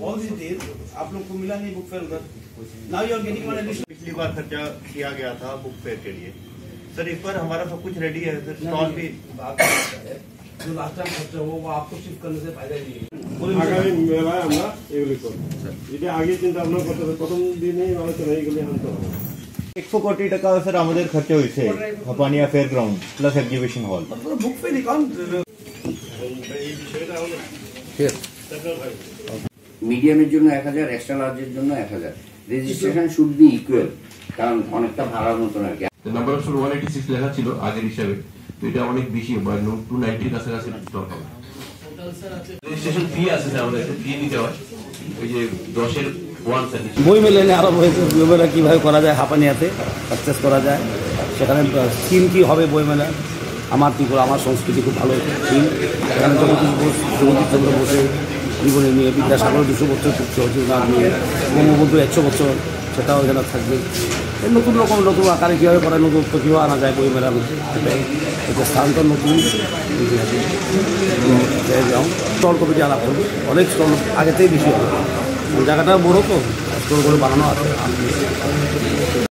All these days, आप लोग को मिला नहीं बुक फेयर उधर now you are getting one additional पिछली बार खर्चा किया गया था बुक फेयर के लिए सर इस पर हमारा सब कुछ रेडी है सर स्टॉल भी जो लास्ट टाइम खर्चा हुआ वो आपको शिफ्ट करने से फायदा नहीं है আগামী মেলায় আমরা এগুলি করব এটা আগে চিন্তা ভাবনা করতে হবে প্রথম দিনেই আলোচনা এগুলি আনতে হবে একশো কোটি টাকা স্যার আমাদের খরচা হয়েছে Hapania fair ground plus exhibition hall मतलब बुक মিডিয়ামের জন্য এক হাজার এক্সট্রা লার্জের জন্য এক হাজার। রেজিস্ট্রেশন শুড বি ইকুয়াল কারণ অনেকটা ভাড়ার মতন আর কি। Number option one eighty six লেখা ছিল আগের হিসাবে তো এটা অনেক বেশি বা টু নাইনটির কাছাকাছি স্টক রেজিস্ট্রেশন ফি আছে স্যার আমাদের ফি নিতে হয়। ওই যে দশের বই মেলে আরও হয়েছে কীভাবে করা যায় হাঁপানিয়াতে সাকসেস করা যায় সেখানে স্কিম কি হবে বই মেলা আমার ত্রিপুরা আমার সংস্কৃতি খুব ভালো। থিম সেখানে জগদীশ বোস জগদীশচন্দ্র বোসের জীবনে নিয়ে বিদ্যাসাগর দুশো বছর সহযোগিতা নিয়ে বঙ্গবন্ধু একশো বছর, সেটাও এখানে থাকবে। নতুন রকম, নতুন আকারে কীভাবে করা নতুন কীভাবে আনা যায় বই মেলা এটা স্থানটা নতুন। স্টল কমিটি আলাপ করবে। অনেক স্টল আগেতেই বেশি হবে। জায়গাটা বড় তো করে বানানো আছে।